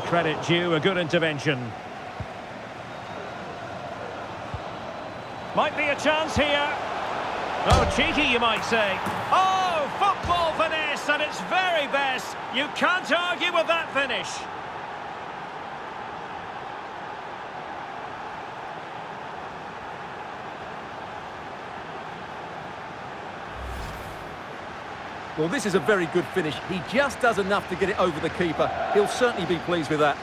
credit due, a good intervention. Might be a chance here. Oh, cheeky, you might say. Oh, football finesse at its very best. You can't argue with that finish. Well, this is a very good finish. He just does enough to get it over the keeper. He'll certainly be pleased with that.